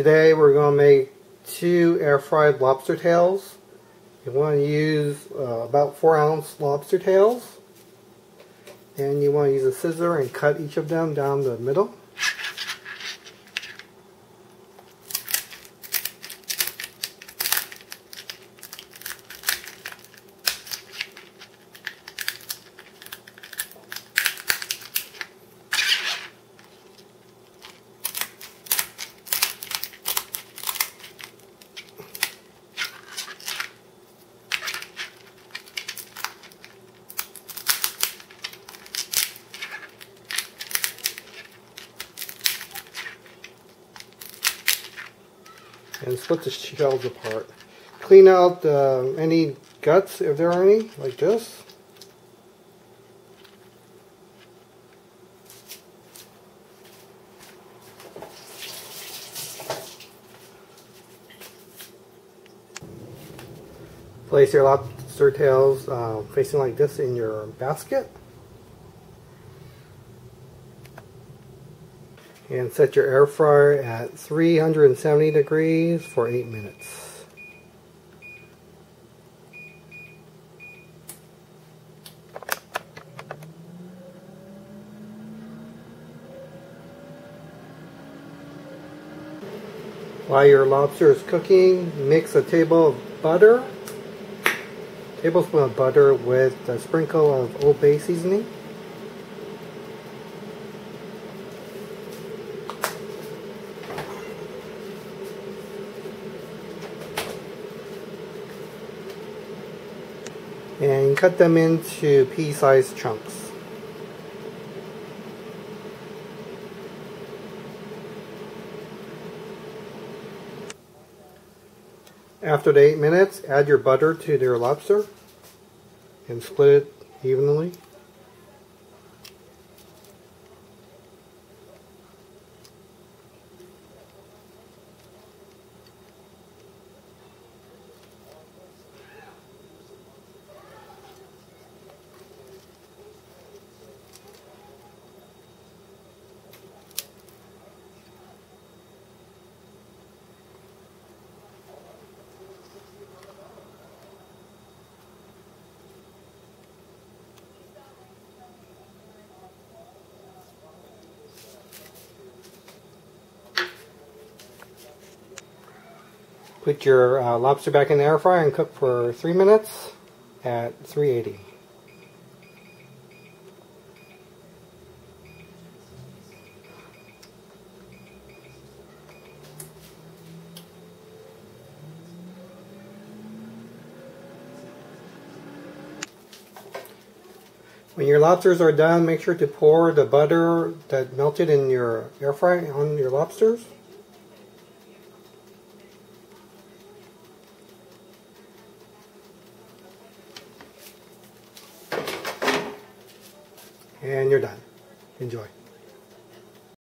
Today we're going to make two air fried lobster tails. You want to use uh, about 4 ounce lobster tails. And you want to use a scissor and cut each of them down the middle. And split the shells apart. Clean out uh, any guts, if there are any, like this. Place your lobster tails uh, facing like this in your basket. And set your air fryer at 370 degrees for 8 minutes. While your lobster is cooking, mix a table of butter, tablespoon of butter with a sprinkle of Old Bay seasoning. And cut them into pea-sized chunks. After the 8 minutes, add your butter to your lobster and split it evenly. Put your uh, lobster back in the air fryer and cook for 3 minutes at 380. When your lobsters are done, make sure to pour the butter that melted in your air fry on your lobsters. And you're done. Enjoy.